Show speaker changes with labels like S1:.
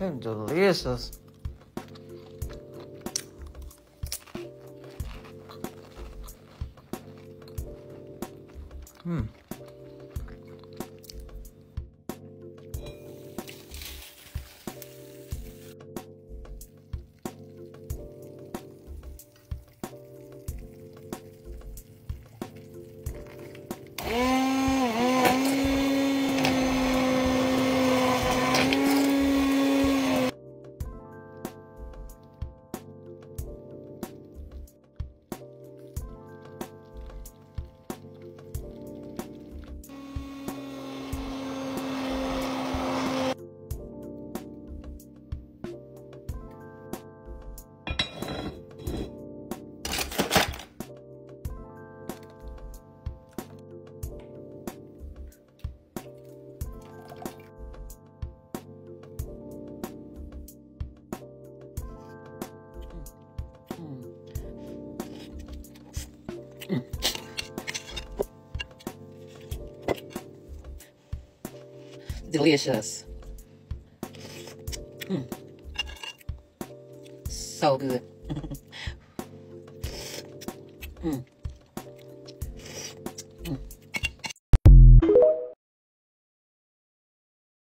S1: They're delicious. Hmm.
S2: Delicious. Mm. So good. mm.